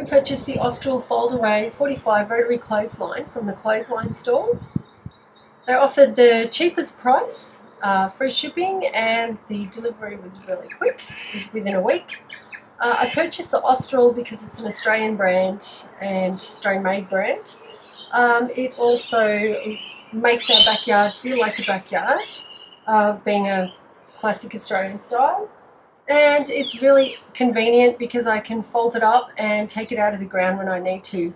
We purchased the Austral Foldaway 45 rotary clothesline from the clothesline store. They offered the cheapest price, uh, free shipping, and the delivery was really quick, it was within a week. Uh, I purchased the Austral because it's an Australian brand and Australian made brand. Um, it also makes our backyard feel like a backyard, uh, being a classic Australian style and it's really convenient because I can fold it up and take it out of the ground when I need to.